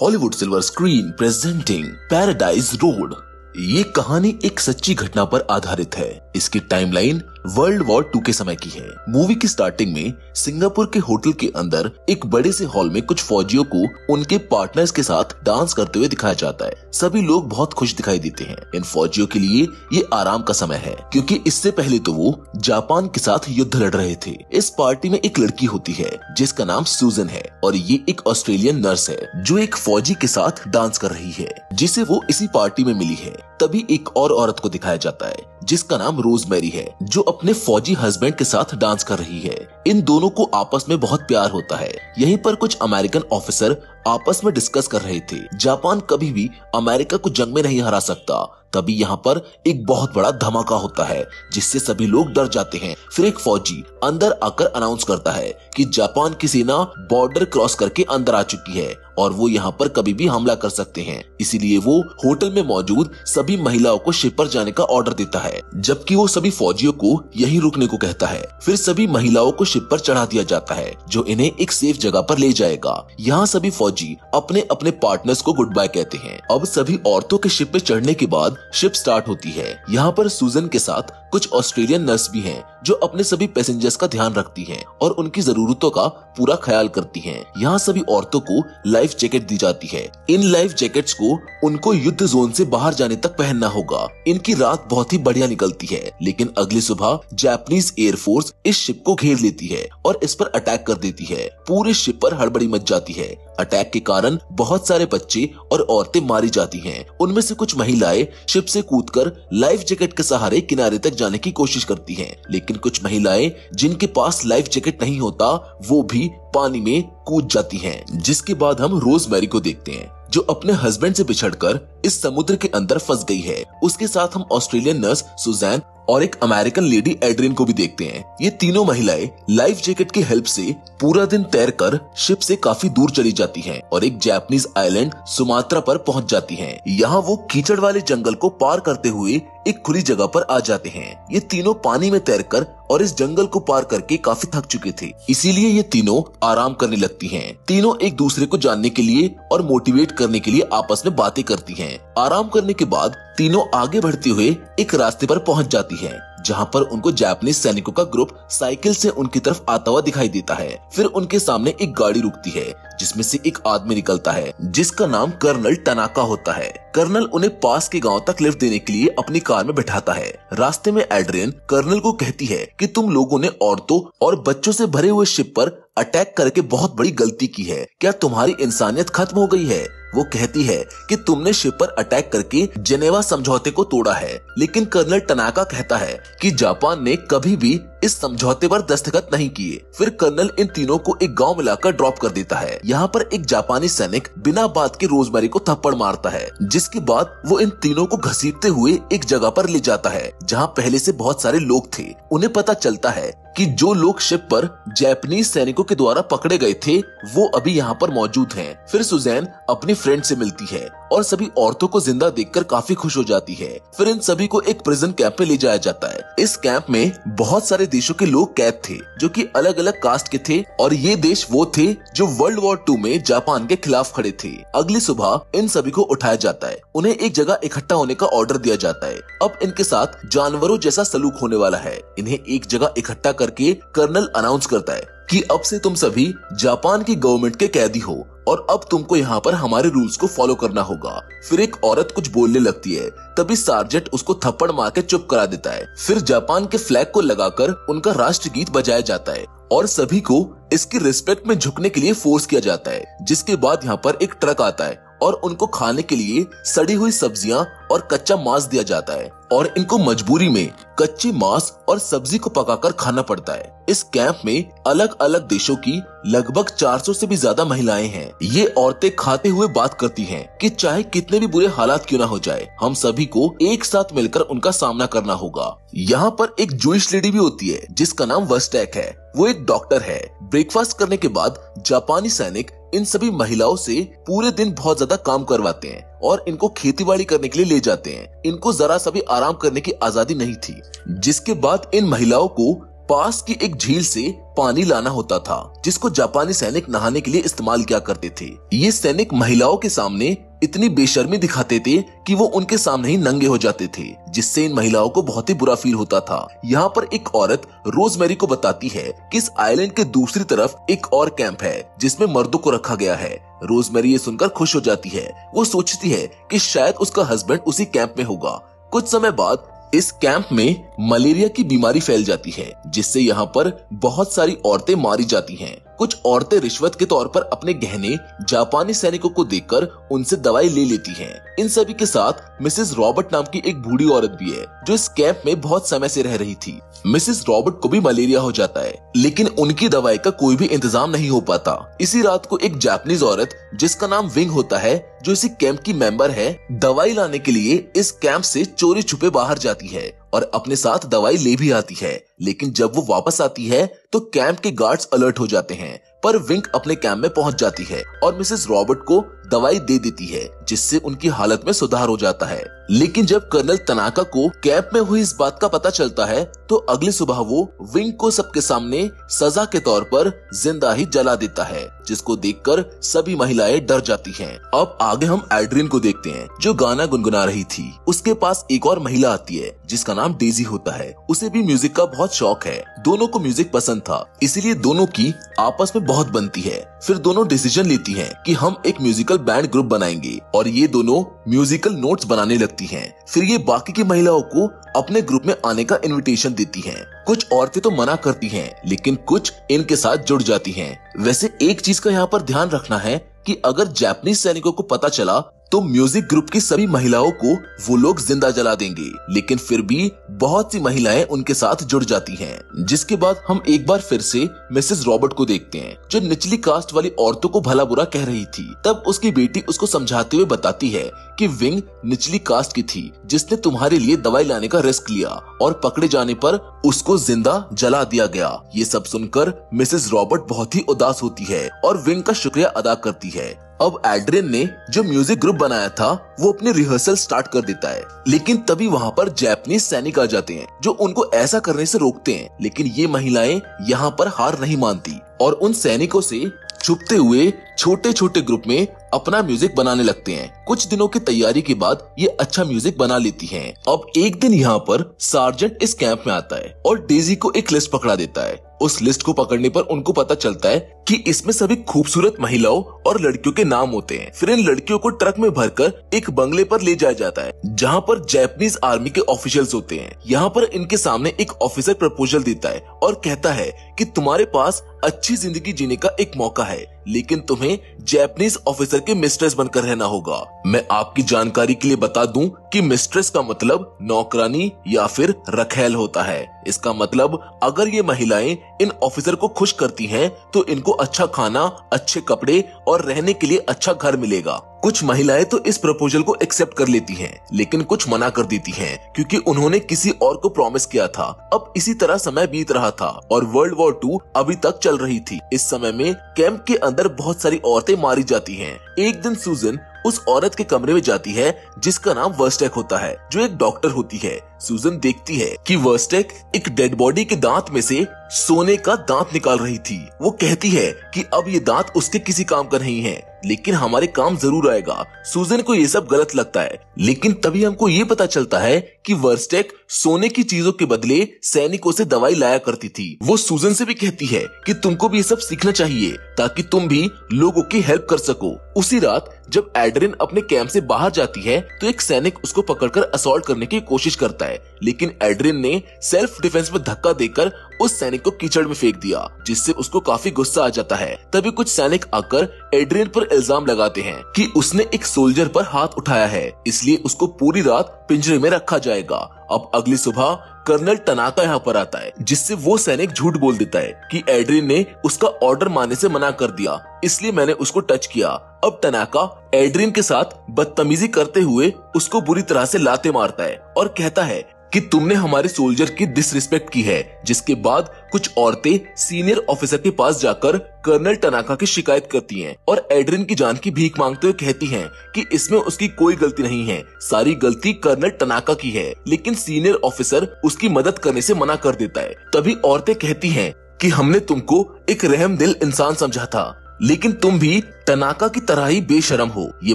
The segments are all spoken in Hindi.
Hollywood Silver Screen presenting Paradise Road. ये कहानी एक सच्ची घटना पर आधारित है। इसकी टाइमलाइन वर्ल्ड वॉर टू के समय की है। मूवी की स्टार्टिंग में सिंगापुर के होटल के अंदर एक बड़े से हॉल में कुछ फौजियों को उनके पार्टनर्स के साथ डांस करते हुए दिखाया जाता है। सभी लोग बहुत खुश दिखाई देते हैं। इन फौजियों के लिए ये आराम का समय है, क्योंकि इससे पहले तो वो जापान के साथ युद्ध लड़ रहे थे। इस पार्टी में एक लड़की होती है, जिसका नाम सूजन है, और ये एक ऑस्ट्रेलियन नर्स है, जो एक फौजी के साथ डांस कर रही है, जिसे वो इसी पार्टी में मिली है। तभी एक और औरत को दिखाया जाता है। जिसका नाम रोजमेरी है, जो अपने फौजी हस्बैंड के साथ डांस कर रही है। इन दोनों को आपस में बहुत प्यार होता है। यहीं पर कुछ अमेरिकन ऑफिसर आपस में डिस्कस कर रहे थे। जापान कभी भी अमेरिका को जंग में नहीं हरा सकता। तभी यहाँ पर एक बहुत बड़ा धमाका होता है, जिससे सभी लोग डर जाते हैं। फिर एक फौजी अंदर आकर अनाउंस करता है कि जापान की सेना बॉर्डर क्रॉस करके अंदर आ चुकी है और वो यहाँ पर कभी भी हमला कर सकते हैं। इसीलिए वो होटल में मौजूद सभी महिलाओं को शिप पर जाने का ऑर्डर देता है। जबकि वो सभी फौजियों को यही रुकने को कहता है। फिर सभी महिलाओं को शिप पर चढ़ा दिया जाता है, जो इन्हें एक सेफ़ जगह पर ले जाएगा। यहाँ सभी फौजी अपने अपने पार्टनर्स को गुड बाय कहते हैं। अब सभी औरतों के शिप पे चढ़ने के बाद शिप स्टार्ट होती है। यहाँ पर सूजन के साथ कुछ ऑस्ट्रेलियन नर्स भी हैं, जो अपने सभी पैसेंजर्स का ध्यान रखती हैं और उनकी जरूरतों का पूरा ख्याल करती हैं। यहाँ सभी औरतों को लाइफ जैकेट दी जाती है इन लाइफ जैकेट्स को उनको युद्ध जोन से बाहर जाने तक पहनना होगा इनकी रात बहुत ही बढ़िया निकलती है, लेकिन अगली सुबह जापानीज एयरफोर्स इस शिप को घेर लेती है और इस पर अटैक कर देती है पूरे शिप पर हड़बड़ी मच जाती है अटैक के कारण बहुत सारे बच्चे और औरतें मारी जाती हैं। उनमें से कुछ महिलाएँ शिप से कूदकर लाइफ जैकेट के सहारे किनारे तक जाने की कोशिश करती हैं, लेकिन कुछ महिलाएँ जिनके पास लाइफ जैकेट नहीं होता वो भी पानी में कूद जाती हैं। जिसके बाद हम रोज मैरी को देखते हैं जो अपने हस्बैंड से बिछड़कर इस समुद्र के अंदर फंस गई है उसके साथ हम ऑस्ट्रेलियन नर्स सुजैन और एक अमेरिकन लेडी एड्रिन को भी देखते हैं ये तीनों महिलाएँ लाइफ जैकेट की हेल्प से पूरा दिन तैर कर शिप से काफ़ी दूर चली जाती हैं और एक जापानीज आइलैंड सुमात्रा पर पहुँच जाती हैं। यहाँ वो कीचड़ वाले जंगल को पार करते हुए एक खुली जगह पर आ जाते हैं ये तीनों पानी में तैरकर और इस जंगल को पार करके काफ़ी थक चुके थे इसीलिए ये तीनों आराम करने लगती हैं। तीनों एक दूसरे को जानने के लिए और मोटिवेट करने के लिए आपस में बातें करती हैं। आराम करने के बाद तीनों आगे बढ़ते हुए एक रास्ते पर पहुँच जाती हैं। जहाँ पर उनको जापानीज सैनिकों का ग्रुप साइकिल से उनकी तरफ़ आता हुआ दिखाई देता है। फिर उनके सामने एक गाड़ी रुकती है, जिसमें से एक आदमी निकलता है, जिसका नाम कर्नल टनाका होता है। कर्नल उन्हें पास के गाँव तक लिफ्ट देने के लिए अपनी कार में बैठाता है। रास्ते में एड्रियन कर्नल को कहती है कि तुम लोगों ने औरतों और बच्चों से भरे हुए शिप पर अटैक करके बहुत बड़ी गलती की है। क्या तुम्हारी इंसानियत खत्म हो गई है? वो कहती है कि तुमने शिप पर अटैक करके जेनेवा समझौते को तोड़ा है। लेकिन कर्नल टनाका कहता है कि जापान ने कभी भी इस समझौते पर दस्तखत नहीं किए। फिर कर्नल इन तीनों को एक गाँव मिलाकर ड्रॉप कर देता है। यहाँ पर एक जापानी सैनिक बिना बात के रोजमेरी को थप्पड़ मारता है, जिसके बाद वो इन तीनों को घसीटते हुए एक जगह पर ले जाता है, जहाँ पहले से बहुत सारे लोग थे। उन्हें पता चलता है कि जो लोग शिप पर जैपनीज सैनिकों के द्वारा पकड़े गए थे, वो अभी यहाँ पर मौजूद हैं। फिर सुजैन अपनी फ्रेंड से मिलती है और सभी औरतों को ज़िंदा देखकर काफ़ी खुश हो जाती है। फिर इन सभी को एक प्रिजन कैंप में ले जाया जाता है। इस कैंप में बहुत सारे देशों के लोग कैद थे, जो कि अलग अलग कास्ट के थे, और ये देश वो थे, जो वर्ल्ड वॉर टू में जापान के खिलाफ खड़े थे। अगली सुबह इन सभी को उठाया जाता है। उन्हें एक जगह इकट्ठा होने का ऑर्डर दिया जाता है। अब इनके साथ जानवरों जैसा सलूक होने वाला है। इन्हें एक जगह इकट्ठा करके कर्नल अनाउंस करता है कि अब से तुम सभी जापान की गवर्नमेंट के कैदी हो। और अब तुमको यहाँ पर हमारे रूल्स को फॉलो करना होगा। फिर एक औरत कुछ बोलने लगती है, तभी सार्जेंट उसको थप्पड़ मार के चुप करा देता है। फिर जापान के फ्लैग को लगाकर उनका राष्ट्र गीत बजाया जाता है और सभी को इसकी रिस्पेक्ट में झुकने के लिए फोर्स किया जाता है, जिसके बाद यहाँ पर एक ट्रक आता है और उनको खाने के लिए सड़ी हुई सब्ज़ियाँ और कच्चा मांस दिया जाता है और इनको मजबूरी में कच्ची मांस और सब्ज़ी को पकाकर खाना पड़ता है। इस कैंप में अलग अलग देशों की लगभग 400 से भी ज़्यादा महिलाएँ हैं। ये औरतें खाते हुए बात करती हैं कि चाहे कितने भी बुरे हालात क्यों ना हो जाए, हम सभी को एक साथ मिलकर उनका सामना करना होगा। यहाँ पर एक जूइश लेडी भी होती है, जिसका नाम वस्टैक है। वो एक डॉक्टर है। ब्रेकफास्ट करने के बाद जापानी सैनिक इन सभी महिलाओं से पूरे दिन बहुत ज़्यादा काम करवाते हैं और इनको खेती बाड़ी करने के लिए ले जाते हैं। इनको जरा सा भी आराम करने की आज़ादी नहीं थी, जिसके बाद इन महिलाओं को पास की एक झील से पानी लाना होता था, जिसको जापानी सैनिक नहाने के लिए इस्तेमाल किया करते थे। ये सैनिक महिलाओं के सामने इतनी बेशर्मी दिखाते थे कि वो उनके सामने ही नंगे हो जाते थे, जिससे इन महिलाओं को बहुत ही बुरा फील होता था। यहाँ पर एक औरत रोजमेरी को बताती है कि इस आइलैंड के दूसरी तरफ़ एक और कैंप है, जिसमें मर्दों को रखा गया है। रोजमेरी ये सुनकर खुश हो जाती है। वो सोचती है कि शायद उसका हस्बैंड उसी कैंप में होगा। कुछ समय बाद इस कैंप में मलेरिया की बीमारी फैल जाती है, जिससे यहाँ पर बहुत सारी औरतें मारी जाती हैं। कुछ औरतें रिश्वत के तौर पर अपने गहने जापानी सैनिकों को देकर उनसे दवाई ले लेती हैं। इन सभी के साथ मिसेस रॉबर्ट नाम की एक बूढ़ी औरत भी है, जो इस कैंप में बहुत समय से रह रही थी मिसेस रॉबर्ट को भी मलेरिया हो जाता है, लेकिन उनकी दवाई का कोई भी इंतज़ाम नहीं हो पाता इसी रात को एक जापानीज औरत, जिसका नाम विंग होता है जो इसी कैंप की मेंबर है, दवाई लाने के लिए इस कैंप से चोरी छुपे बाहर जाती है। और अपने साथ दवाई ले भी आती है। लेकिन जब वो वापस आती है तो कैंप के गार्ड्स अलर्ट हो जाते हैं, पर विंक अपने कैंप में पहुँच जाती है और मिसेस रॉबर्ट को दवाई दे देती है, जिससे उनकी हालत में सुधार हो जाता है। लेकिन जब कर्नल तनाका को कैंप में हुई इस बात का पता चलता है तो अगली सुबह वो विंक को सबके सामने सजा के तौर पर ज़िंदा ही जला देता है, जिसको देखकर सभी महिलाएँ डर जाती हैं। अब आगे हम एड्रिन को देखते हैं, जो गाना गुनगुना रही थी। उसके पास एक और महिला आती है, जिसका नाम डेजी होता है उसे भी म्यूज़िक का बहुत शौक है दोनों को म्यूज़िक पसंद था इसीलिए दोनों की आपस में बहुत बनती है फिर दोनों डिसीज़न लेती हैं कि हम एक म्यूजिकल बैंड ग्रुप बनाएँगे और ये दोनों म्यूजिकल नोट्स बनाने लगती हैं। फिर ये बाकी की महिलाओं को अपने ग्रुप में आने का इनविटेशन देती हैं। कुछ औरतें तो मना करती हैं, लेकिन कुछ इनके साथ जुड़ जाती हैं। वैसे एक चीज़ का यहाँ पर ध्यान रखना है कि अगर जापानीज सैनिकों को पता चला तो म्यूज़िक ग्रुप की सभी महिलाओं को वो लोग ज़िंदा जला देंगे। लेकिन फिर भी बहुत सी महिलाएँ उनके साथ जुड़ जाती हैं। जिसके बाद हम एक बार फिर से मिसेस रॉबर्ट को देखते हैं, जो निचली कास्ट वाली औरतों को भला बुरा कह रही थी। तब उसकी बेटी उसको समझाते हुए बताती है कि विंग निचली कास्ट की थी, जिसने तुम्हारे लिए दवाई लाने का रिस्क लिया और पकड़े जाने पर उसको ज़िंदा जला दिया गया। ये सब सुनकर मिसेस रॉबर्ट बहुत ही उदास होती है और विंग का शुक्रिया अदा करती है। अब एड्रियन ने जो म्यूज़िक ग्रुप बनाया था, वो अपने रिहर्सल स्टार्ट कर देता है। लेकिन तभी वहाँ पर जैपनीज सैनिक आ जाते हैं, जो उनको ऐसा करने से रोकते हैं। लेकिन ये महिलाएँ यहाँ पर हार नहीं मानती और उन सैनिकों से छुपते हुए छोटे छोटे ग्रुप में अपना म्यूज़िक बनाने लगते हैं। कुछ दिनों की तैयारी के बाद ये अच्छा म्यूज़िक बना लेती हैं। अब एक दिन यहाँ पर सार्जेंट इस कैंप में आता है और डेजी को एक लिस्ट पकड़ा देता है। उस लिस्ट को पकड़ने पर उनको पता चलता है कि इसमें सभी खूबसूरत महिलाओं और लड़कियों के नाम होते हैं। फिर इन लड़कियों को ट्रक में भरकर एक बंगले पर ले जाया जाता है, जहाँ पर जैपनीज आर्मी के ऑफिशियल्स होते हैं। यहाँ पर इनके सामने एक ऑफिसर प्रपोजल देता है और कहता है कि तुम्हारे पास अच्छी ज़िंदगी जीने का एक मौका है, लेकिन तुम्हें जैपनीज ऑफिसर के मिस्ट्रेस बनकर रहना होगा। मैं आपकी जानकारी के लिए बता दूँ कि मिस्ट्रेस का मतलब नौकरानी या फिर रखेल होता है। इसका मतलब अगर ये महिलाएँ इन ऑफिसर को खुश करती हैं तो इनको अच्छा खाना अच्छे कपड़े और रहने के लिए अच्छा घर मिलेगा। कुछ महिलाएँ तो इस प्रपोजल को एक्सेप्ट कर लेती हैं, लेकिन कुछ मना कर देती हैं, क्योंकि उन्होंने किसी और को प्रॉमिस किया था। अब इसी तरह समय बीत रहा था और वर्ल्ड वॉर टू अभी तक चल रही थी। इस समय में कैंप के अंदर बहुत सारी औरतें मारी जाती हैं। एक दिन सुजन उस औरत के कमरे में जाती है, जिसका नाम वर्स्टेक होता है, जो एक डॉक्टर होती है। सुजन देखती है कि वर्स्टेक एक डेड बॉडी के दांत में से सोने का दांत निकाल रही थी। वो कहती है कि अब ये दांत उसके किसी काम का नहीं है, लेकिन हमारे काम ज़रूर आएगा। सुजन को ये सब गलत लगता है, लेकिन तभी हमको ये पता चलता है कि वर्स्टेक सोने की चीज़ों के बदले सैनिकों से दवाई लाया करती थी। वो सुजन से भी कहती है कि तुमको भी ये सब सीखना चाहिए, ताकि तुम भी लोगों की हेल्प कर सको। उसी रात जब एड्रिन अपने कैंप से बाहर जाती है तो एक सैनिक उसको पकड़कर असोल्ट करने की कोशिश करता है। लेकिन एड्रिन ने सेल्फ डिफेंस में धक्का देकर उस सैनिक को कीचड़ में फेंक दिया, जिससे उसको काफ़ी गुस्सा आ जाता है। तभी कुछ सैनिक आकर एड्रियन पर इल्ज़ाम लगाते हैं कि उसने एक सोल्जर पर हाथ उठाया है, इसलिए उसको पूरी रात पिंजरे में रखा जाएगा। अब अगली सुबह कर्नल तनाका यहाँ पर आता है, जिससे वो सैनिक झूठ बोल देता है कि एड्रिन ने उसका ऑर्डर मानने से मना कर दिया, इसलिए मैंने उसको टच किया। अब तनाका एड्रिन के साथ बदतमीजी करते हुए उसको बुरी तरह से लाते मारता है और कहता है कि तुमने हमारे सोल्जर की डिसरिस्पेक्ट की है, जिसके बाद कुछ औरतें सीनियर ऑफिसर के पास जाकर कर्नल टनाका की शिकायत करती हैं और एड्रिन की जान की भीख मांगते हुए कहती हैं कि इसमें उसकी कोई गलती नहीं है। सारी गलती कर्नल टनाका की है, लेकिन सीनियर ऑफिसर उसकी मदद करने से मना कर देता है। तभी औरतें कहती हैं कि हमने तुमको एक रहम दिल इंसान समझा था, लेकिन तुम भी टनाका की तरह ही बेशरम हो। ये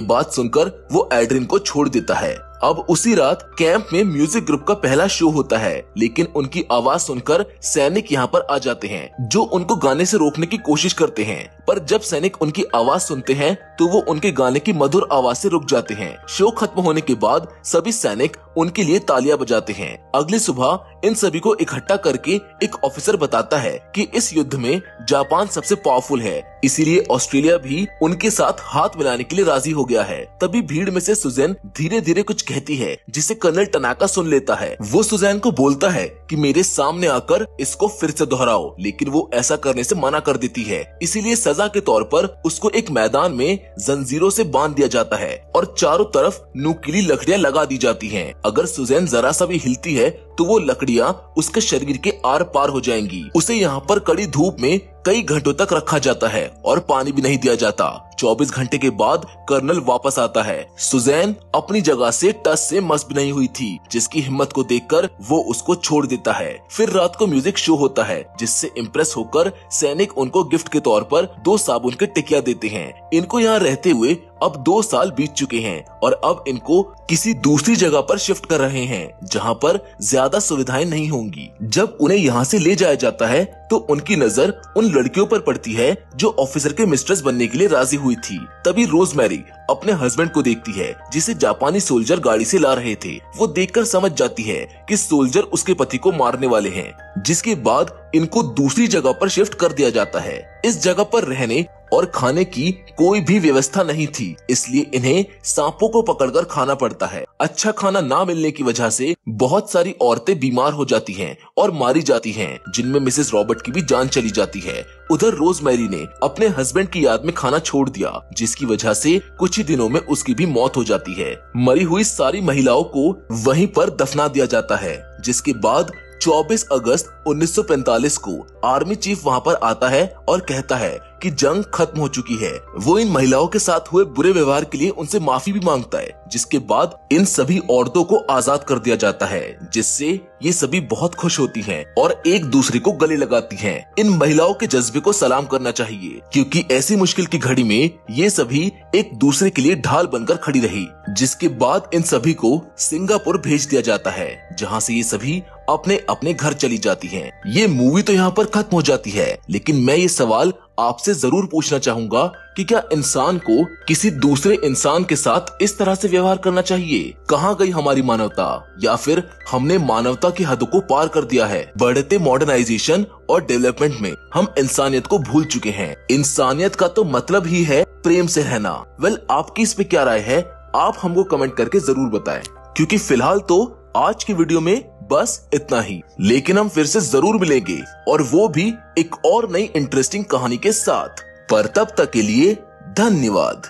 बात सुनकर वो एड्रिन को छोड़ देता है। अब उसी रात कैंप में म्यूज़िक ग्रुप का पहला शो होता है, लेकिन उनकी आवाज़ सुनकर सैनिक यहाँ पर आ जाते हैं, जो उनको गाने से रोकने की कोशिश करते हैं। पर जब सैनिक उनकी आवाज़ सुनते हैं तो वो उनके गाने की मधुर आवाज़ से रुक जाते हैं। शो खत्म होने के बाद सभी सैनिक उनके लिए तालियाँ बजाते हैं। अगली सुबह इन सभी को इकट्ठा करके एक ऑफिसर बताता है कि इस युद्ध में जापान सबसे पावरफुल है। इसीलिए ऑस्ट्रेलिया भी उनके साथ हाथ मिलाने के लिए राज़ी हो गया है। तभी भीड़ में से सुजैन धीरे धीरे कुछ कहती है, जिसे कर्नल टनाका सुन लेता है। वो सुजैन को बोलता है कि मेरे सामने आकर इसको फिर से दोहराओ, लेकिन वो ऐसा करने से मना कर देती है। इसीलिए सजा के तौर पर उसको एक मैदान में जंजीरों से बाँध दिया जाता है और चारों तरफ़ नुकीली लकड़ियाँ लगा दी जाती हैं। अगर सुजैन जरा सा भी हिलती है तो वो लकड़ियाँ उसके शरीर के आर पार हो जाएँगी। उसे यहाँ पर कड़ी धूप में कई घंटों तक रखा जाता है और पानी भी नहीं दिया जाता। 24 घंटे के बाद कर्नल वापस आता है। सुजैन अपनी जगह से टस से मस नहीं हुई थी, जिसकी हिम्मत को देखकर वो उसको छोड़ देता है। फिर रात को म्यूज़िक शो होता है, जिससे इम्प्रेस होकर सैनिक उनको गिफ्ट के तौर पर दो साबुन के टिकिया देते हैं। इनको यहाँ रहते हुए अब दो साल बीत चुके हैं, और अब इनको किसी दूसरी जगह पर शिफ्ट कर रहे हैं, जहाँ पर ज़्यादा सुविधाएँ नहीं होंगी। जब उन्हें यहाँ से ले जाया जाता है तो उनकी नज़र उन लड़कियों पर पड़ती है, जो ऑफिसर के मिस्ट्रेस बनने के लिए राज़ी हुई थी। तभी रोजमेरी अपने हस्बैंड को देखती है, जिसे जापानी सोल्जर गाड़ी से ला रहे थे। वो देखकर समझ जाती है कि सोल्जर उसके पति को मारने वाले हैं, जिसके बाद इनको दूसरी जगह पर शिफ्ट कर दिया जाता है। इस जगह पर रहने और खाने की कोई भी व्यवस्था नहीं थी, इसलिए इन्हें सांपों को पकड़कर खाना पड़ता है। अच्छा खाना ना मिलने की वजह से बहुत सारी औरतें बीमार हो जाती हैं और मारी जाती हैं, जिनमें मिसेस रॉबर्ट की भी जान चली जाती है। उधर रोज मैरी ने अपने हस्बैंड की याद में खाना छोड़ दिया, जिसकी वजह से कुछ ही दिनों में उसकी भी मौत हो जाती है। मरी हुई सारी महिलाओं को वहीं पर दफना दिया जाता है, जिसके बाद 24 अगस्त 1945 को आर्मी चीफ वहाँ पर आता है और कहता है कि जंग खत्म हो चुकी है वो इन महिलाओं के साथ हुए बुरे व्यवहार के लिए उनसे माफ़ी भी माँगता है, जिसके बाद इन सभी औरतों को आज़ाद कर दिया जाता है, जिससे ये सभी बहुत खुश होती हैं और एक दूसरे को गले लगाती हैं। इन महिलाओं के जज्बे को सलाम करना चाहिए, क्योंकि ऐसी मुश्किल की घड़ी में ये सभी एक दूसरे के लिए ढाल बनकर खड़ी रही, जिसके बाद इन सभी को सिंगापुर भेज दिया जाता है, जहाँ से ये सभी अपने अपने घर चली जाती हैं। ये मूवी तो यहाँ पर खत्म हो जाती है, लेकिन मैं ये सवाल आपसे ज़रूर पूछना चाहूँगा कि क्या इंसान को किसी दूसरे इंसान के साथ इस तरह से व्यवहार करना चाहिए? कहाँ गई हमारी मानवता? या फिर हमने मानवता की हद को पार कर दिया है? बढ़ते मॉडर्नाइजेशन और डेवलपमेंट में हम इंसानियत को भूल चुके हैं। इंसानियत का तो मतलब ही है प्रेम से रहना। वेल आपकी इस पे क्या राय है? आप हमको कमेंट करके ज़रूर बताएँ। क्योंकि फ़िलहाल तो आज की वीडियो में बस इतना ही। लेकिन हम फिर से ज़रूर मिलेंगे, और वो भी एक और नई इंटरेस्टिंग कहानी के साथ। पर तब तक के लिए धन्यवाद।